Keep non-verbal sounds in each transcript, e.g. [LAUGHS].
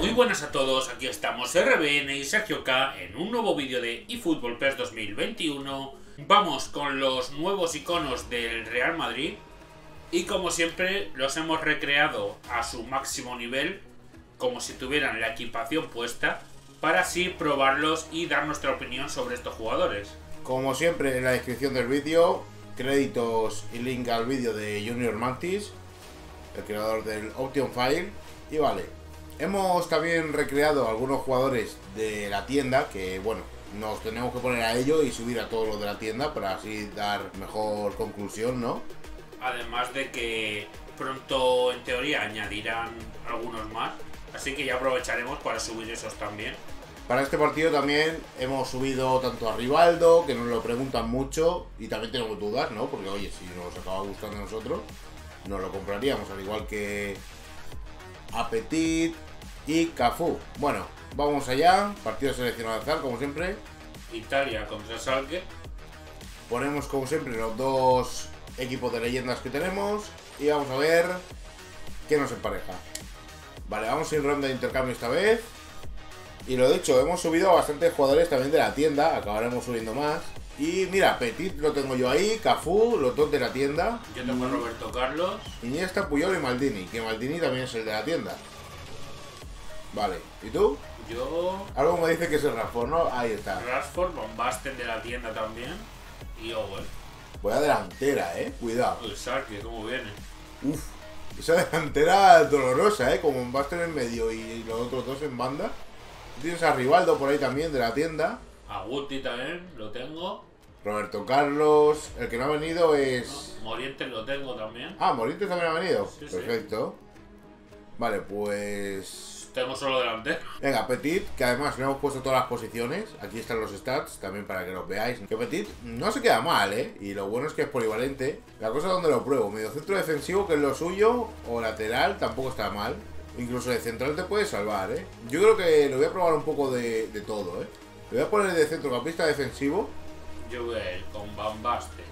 Muy buenas a todos, aquí estamos RBN y Sergio K en un nuevo vídeo de eFootball PES 2021. Vamos con los nuevos iconos del Real Madrid y como siempre los hemos recreado a su máximo nivel, como si tuvieran la equipación puesta, para así probarlos y dar nuestra opinión sobre estos jugadores. Como siempre en la descripción del vídeo, créditos y link al vídeo de Junior Mantis, el creador del Option File. Y vale, hemos también recreado algunos jugadores de la tienda que, bueno, nos tenemos que poner a ello y subir a todos los de la tienda para así dar mejor conclusión, ¿no? Además de que pronto, en teoría, añadirán algunos más. Así que ya aprovecharemos para subir esos también. Para este partido también hemos subido tanto a Rivaldo, que nos lo preguntan mucho, y también tenemos dudas, ¿no? Porque, oye, si nos acaba gustando a nosotros, nos lo compraríamos, al igual que Apetit y Cafú. Bueno, vamos allá. Partido seleccionado al azar, como siempre. Italia contra Salque. Ponemos, como siempre, los dos equipos de leyendas que tenemos. Y vamos a ver qué nos empareja. Vale, vamos ir ronda de intercambio esta vez. Y lo dicho, hemos subido a bastantes jugadores también de la tienda. Acabaremos subiendo más. Y mira, Petit lo tengo yo ahí, Cafú, los dos de la tienda. Yo tengo a Roberto Carlos. Iniesta, Puyol y Maldini, que Maldini también es el de la tienda. Vale, ¿y tú? Yo. Algo me dice que es el Rashford, ¿no? Ahí está. Rashford, Van Basten de la tienda también. Y Owen. Voy a delantera, eh. Cuidado. El Sarki, ¿cómo viene? Uf. Esa delantera dolorosa, eh. Como Basten en medio y los otros dos en banda. Tienes a Rivaldo por ahí también de la tienda. A Guti también, lo tengo. Roberto Carlos. El que no ha venido es. No, Morientes lo tengo también. Ah, Morientes también ha venido. Sí, sí. Perfecto. Vale, pues. Tengo solo delantero. Venga, Petit, que además le hemos puesto todas las posiciones. Aquí están los stats, también para que los veáis. Que Petit no se queda mal, ¿eh? Y lo bueno es que es polivalente. La cosa es donde lo pruebo. Medio centro defensivo, que es lo suyo, o lateral, tampoco está mal. Incluso de central te puede salvar, ¿eh? Yo creo que lo voy a probar un poco de, de todo, ¿eh? Le voy a poner de centrocampista defensivo. Yo voy a ir con Van Basten,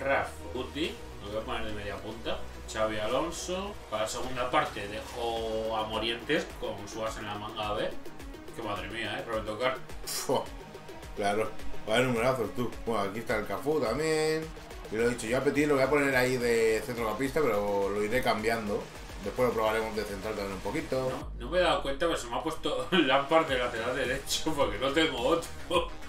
Rashford, Guti. Lo voy a poner de media punta. Xavi Alonso. Para la segunda parte dejo a Morientes con su as en la manga a ver. Que madre mía, ¿eh? Roberto. Fua, claro, vaya numerazos tú. Bueno, aquí está el Cafú también. Y lo he dicho, yo a Petit lo voy a poner ahí de centrocampista, pero lo iré cambiando. Después lo probaremos de central también un poquito. No, no me he dado cuenta, pero se me ha puesto [LAUGHS] Lampard de lateral derecho porque no tengo otro.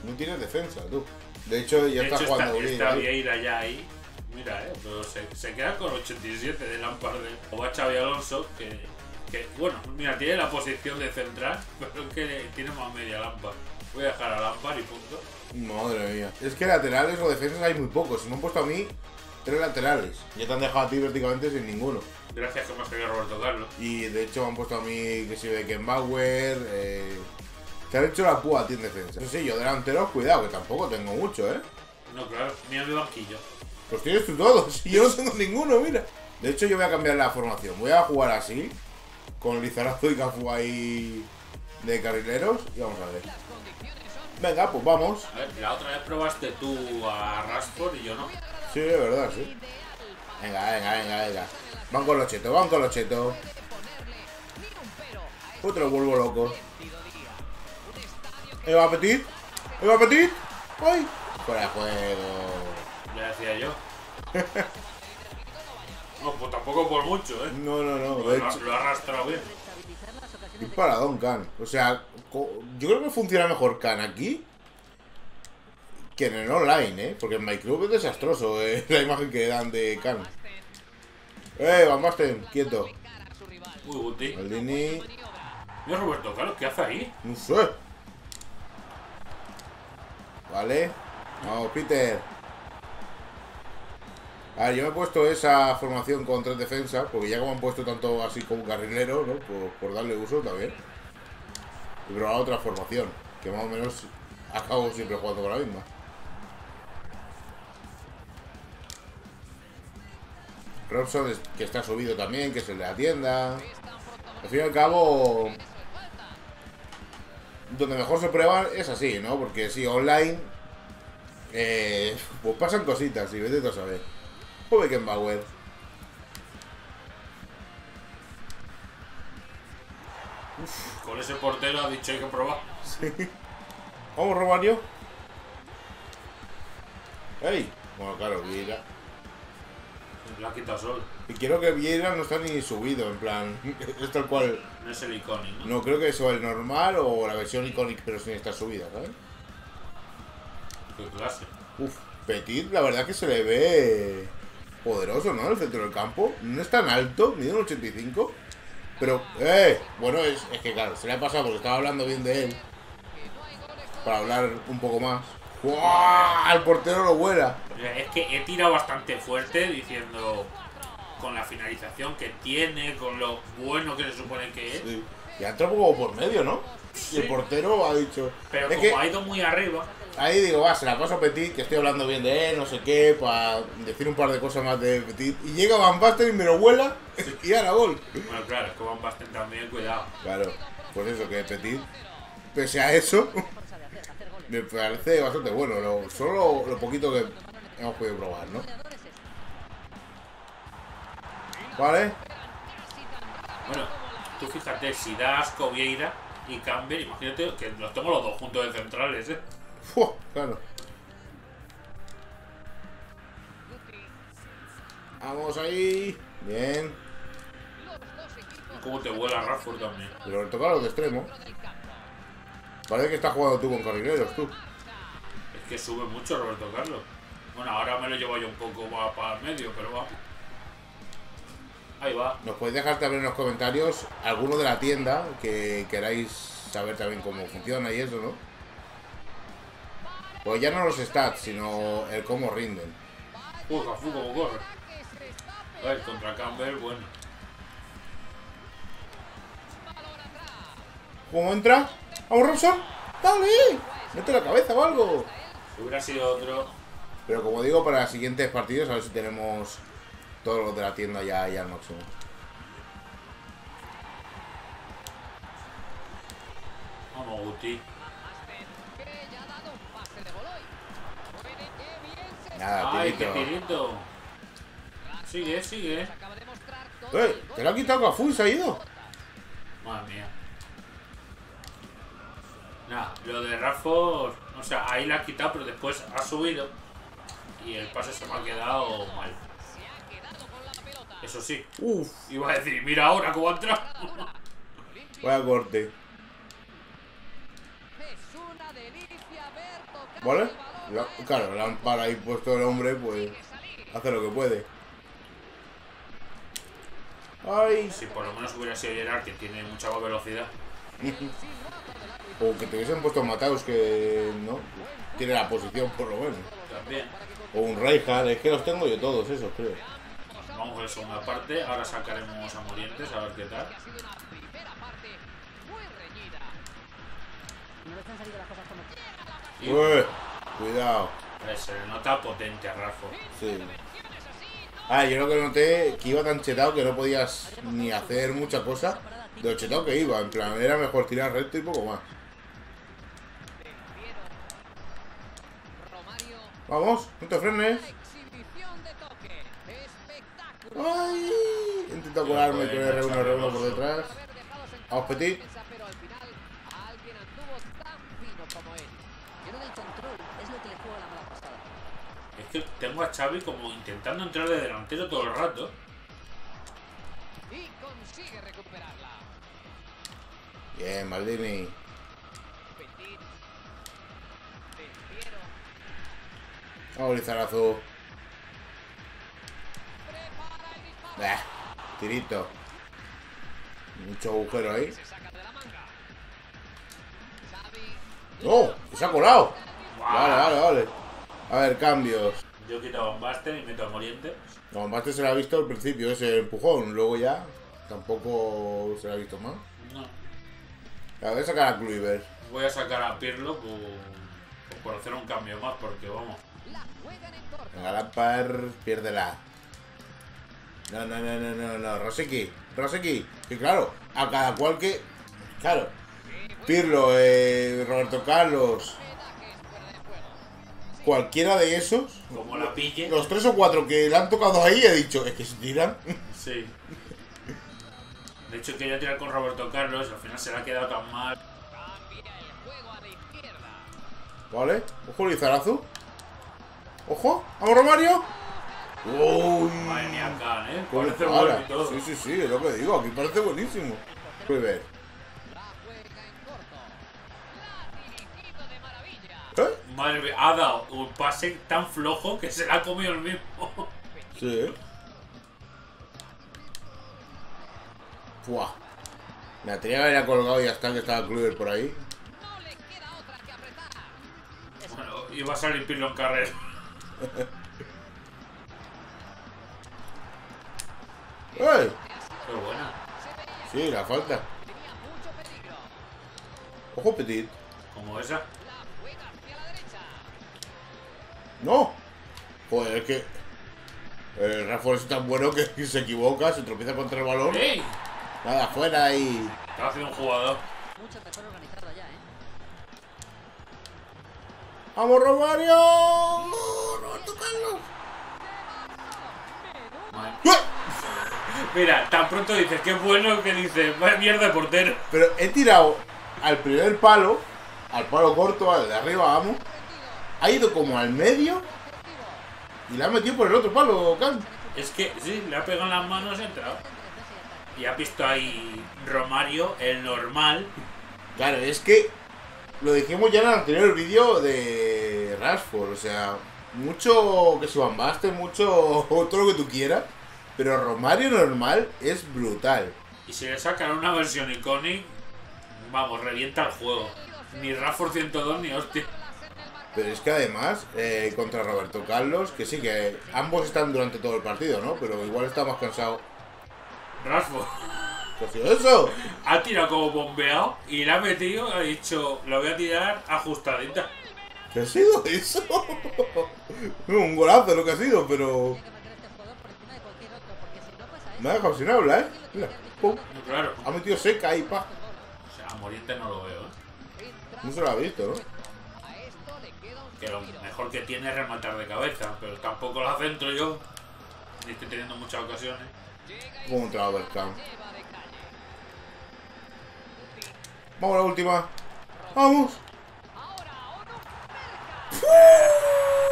No tienes defensa, tú. De hecho, ya De está hecho, jugando está, bien. está. Vieira ya ahí. Mira, eh, pero se, se queda con 87 de Lampard. de- O va Xavi Alonso, que, que, bueno, mira, tiene la posición de central, [LAUGHS] pero es que tiene más media Lampard. Voy a dejar a Lampard y punto. Madre mía. Es que laterales o defensas hay muy pocos. Si me han puesto a mí, tres laterales. Ya te han dejado a ti prácticamente sin ninguno. Gracias que me ha salido Roberto Carlos. Y de hecho me han puesto a mí que si Beckenbauer. Eh, te han hecho la púa a ti en defensa. Eso sí, yo delanteros, cuidado, que tampoco tengo mucho, ¿eh? No, claro, mira mi banquillo. Los tienes tú todos. [LAUGHS] Y yo no tengo ninguno, mira. De hecho, yo voy a cambiar la formación. Voy a jugar así. Con Lizarazo y Cafú ahí de carrileros. Y vamos a ver. Venga, pues vamos. A ver, la otra vez probaste tú a Rashford y yo no. Sí, de verdad, sí. Venga, venga, venga, venga. Van con los chetos, van con los chetos. Otro vuelvo loco. Eva Petit. Eva Petit. ¡Ay! Fuera de juego. Decía yo. [LAUGHS] No, pues tampoco por mucho, ¿eh? No, no, no. Lo, ha- hecho, lo ha arrastrado bien. disparadón, Khan. O sea, yo creo que funciona mejor Khan aquí que en el online, ¿eh? Porque en My Club es desastroso eh, [LAUGHS] la imagen que dan de Khan. ¡Eh, Van Basten! Quieto. Uy, Guti. Maldini. Mira Roberto Carlos, ¿qué hace ahí? No sé. Vale. Vamos, Peter. A ver, yo me he puesto esa formación con tres defensas, porque ya como han puesto tanto así como carrilero, ¿no? Por, por darle uso también. Y probar otra formación, que más o menos acabo siempre jugando con la misma. Robson, que está subido también, que es el de la tienda. Al fin y al cabo, donde mejor se prueban es así, ¿no? Porque si online, eh, pues pasan cositas y vete a saber. O Beckenbauer. Con ese portero ha dicho hay que probar. Vamos, Romario. ¡Ey! Bueno, claro, Vieira. Le ha quitado sol. Y quiero que Vieira no está ni subido, en plan. [LAUGHS] Es tal cual. No es el icónico. No creo que eso es el normal o la versión icónica, pero sin estar subida, ¿sabes? Qué clase. Uf, Petit, la verdad que se le ve poderoso, ¿no? El centro del campo. No es tan alto, mide un 85. Pero, eh, bueno, es, es que claro, se le ha pasado porque estaba hablando bien de él. Para hablar un poco más. ¡Guau! El portero lo vuela. Es que he tirado bastante fuerte diciendo con la finalización que tiene, con lo bueno que se supone que es. Sí. Y ha entrado como por medio, ¿no? Y el portero ha dicho. Pero es como que ha ido muy arriba, ahí digo, va, se la paso a Petit, que estoy hablando bien de él, no sé qué, para decir un par de cosas más de Petit. Y llega Van Basten y me lo vuela [LAUGHS] y a la gol. bueno, claro, es que Van Basten también, cuidado. Claro, pues eso, que Petit, pese a eso, [LAUGHS] me parece bastante bueno. Lo, solo lo poquito que hemos podido probar, ¿no? Vale, Bueno, tú fíjate, si das Vieira y Campbell, imagínate que los tengo los dos juntos de centrales, ¿eh? Fua, claro. Vamos ahí, bien. Cómo te vuela Rafford también. Pero le toca los de extremo. Parece que estás jugando tú con carrileros, tú. Es que sube mucho Roberto Carlos. Bueno, ahora me lo llevo yo un poco más para el medio, pero va. Ahí va. Nos podéis dejar también en los comentarios alguno de la tienda que queráis saber también cómo funciona y eso, ¿no? Pues ya no los stats, sino el cómo rinden. Uy, Cafú, cómo corre. A ver, contra Campbell, bueno. ¿Cómo entra? ¡Vamos, Robson! ¡Dale! ¡Mete la cabeza o algo! Si hubiera sido otro. Pero como digo, para los siguientes partidos, a ver si tenemos todos los de la tienda ya, ya al máximo. Vamos, Guti. Nada, Ay, qué tirito. Sigue, sigue. ¡Eh! ¡Te lo ha quitado Cafú se ha ido! Madre mía. Nada, lo de Rafford, o sea, ahí la ha quitado, pero después ha subido. Y el pase se me ha quedado mal. Eso sí, ¡Uf! iba a decir, mira ahora cómo ha entrado. [LAUGHS] Vaya corte. ¿Vale? La- claro, la ampara ahí puesto el hombre, pues hace lo que puede. ¡Ay! Si por lo menos hubiera sido Gerard, que tiene mucha más velocidad. [LAUGHS] O que te hubiesen puesto Mateus, que no tiene la posición por lo menos. También. O un Reinhardt, es que los tengo yo todos esos, creo. Vamos a la segunda parte, ahora sacaremos a Morientes, a ver qué tal. Y Ué, cuidado. eh, se le nota potente a. Sí. Ah, yo lo que noté que iba tan chetado que no podías ni hacer mucha cosa de lo chetado que iba. En plan, era mejor tirar recto y poco más. Vamos, no te frenes. Ay, intento colarme con R1, R1 por detrás. Vamos, Petit. pero al final alguien anduvo tan fino como él. Yo creo que el control es que tengo a Xavi como intentando entrar de delantero todo el rato. Y consigue recuperarla. Bien, Maldini. Vamos, Lizarazo. Bah, tirito. Mucho agujero ahí. ¡No! ¡Que se ha colado! Vale, vale, vale. A ver, cambios. Yo quito a Van Basten y meto a Morientes. No, más se la ha visto al principio ese empujón, luego ya tampoco se la ha visto más. No. A sacar a Kluivert. Voy a sacar a Pirlo por, por hacer un cambio más, porque vamos. Venga, Lampard, piérdela. No, no, no, no, no, no. Roseki, Roseki. Que claro, a cada cual que. Claro. Pirlo, eh, Roberto Carlos. Cualquiera de esos. Como la pille. Los tres o cuatro que le han tocado ahí, he dicho, es que se tiran. Sí. De hecho, quería tirar con Roberto Carlos y al final se le ha quedado tan mal. Vale, ojo Lizarazu. Ojo, vamos Romario. Uy, Madre mía, ¿eh? Parece bueno y todo. Sí, sí, sí, es lo que digo, aquí parece buenísimo. Dirigido de maravilla. ¿Eh? Madre mía, ha dado un pase tan flojo que se la ha comido el mismo. Sí. Buah. Me tenía que haber colgado y ya está, que estaba Kluivert por ahí. No le queda otra que apretar. Es Bueno, iba a salir Pirlo en carrera. [LAUGHS] ¡Ey! Qué buena. Sí, la falta. Ojo Petit. Como esa. ¡No! Joder, es que... El Rafa es tan bueno que [LAUGHS] se equivoca, se tropieza contra el balón. ¡Ey! Nada, fuera y... Estaba haciendo un jugador. Mucho mejor organizado ¿eh? ¡Vamos, Romario! ¡No, Roberto Carlos! Mira, tan pronto dices que es bueno que dices, vaya mierda de portero. Pero he tirado al primer palo, al palo corto, al de arriba, vamos. Ha ido como al medio y la ha metido por el otro palo, Can. Es que sí, le ha pegado en las manos y ha entrado. Y ha visto ahí Romario, el normal. Claro, es que lo dijimos ya en el anterior vídeo de Rashford, o sea, mucho que se bambaste, mucho [LAUGHS] todo lo que tú quieras, pero Romario normal es brutal. Y si le sacan una versión iconic, vamos, revienta el juego. Ni Rafford 102 ni hostia. Pero es que además, eh, contra Roberto Carlos, que sí, que ambos están durante todo el partido, ¿no? Pero igual está más cansado. Rashford ¿Qué ha sido eso? ha tirado como bombeado y le ha metido, ha dicho, lo voy a tirar ajustadita. ¿Qué ha sido eso? [LAUGHS] Un golazo lo que ha sido, pero me ha dejado sin hablar, ¿eh? Mira, pum. No, claro. Ha metido seca ahí, pa. O sea, a Moriente no lo veo, ¿eh? No se lo ha visto, ¿no? Que lo mejor que tiene es rematar de cabeza, pero tampoco lo centro yo. Ni estoy teniendo muchas ocasiones. Contra Overcam. Vamos a la última. Vamos.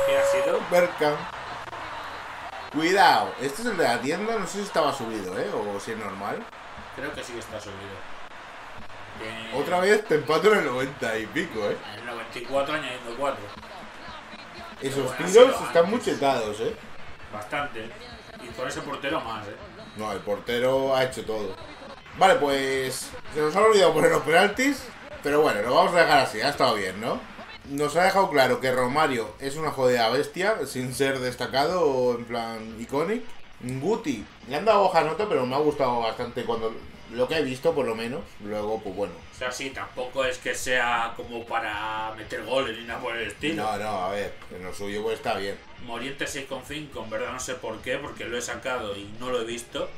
¿Qué ha sido? Berkham. Cuidado, este es el de la tienda, no sé si estaba subido, ¿eh? O si es normal. Creo que sí que está subido. Bien. Otra vez te empato en el 90 y pico, ¿eh? En el 94 añadiendo 4. Esos Bueno, tiros están muy chetados, ¿eh? Bastante. Y con ese portero más, ¿eh? No, el portero ha hecho todo. Vale, pues se nos ha olvidado poner los penaltis, pero bueno, lo vamos a dejar así, ha estado bien, ¿no? Nos ha dejado claro que Romario es una jodida bestia, sin ser destacado o en plan iconic. Guti, le han dado hoja nota, pero me ha gustado bastante cuando lo que he visto, por lo menos. Luego, pues bueno. O sea, sí, tampoco es que sea como para meter goles ni nada por el estilo. No, no, a ver, en lo suyo pues está bien. Moriente 6,5, en verdad no sé por qué, porque lo he sacado y no lo he visto.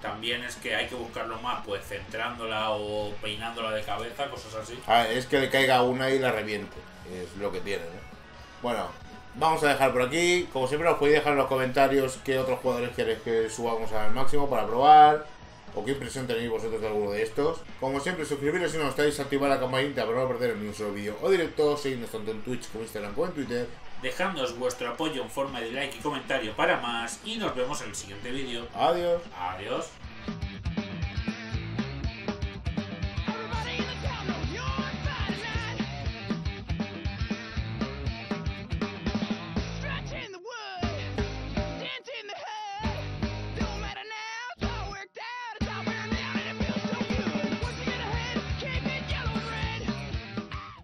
También es que hay que buscarlo más, pues centrándola o peinándola de cabeza, cosas así. A ver, es que le caiga una y la reviente. Es lo que tiene, ¿no? Bueno, vamos a dejar por aquí. Como siempre, os podéis dejar en los comentarios qué otros jugadores queréis que subamos al máximo para probar. O qué impresión tenéis vosotros de alguno de estos. Como siempre, suscribiros si no estáis, activar la campanita para no perder ni un solo vídeo o directo. Seguidnos tanto en Twitch como Instagram como en Twitter. Dejadnos vuestro apoyo en forma de like y comentario para más y nos vemos en el siguiente vídeo. Adiós. Adiós.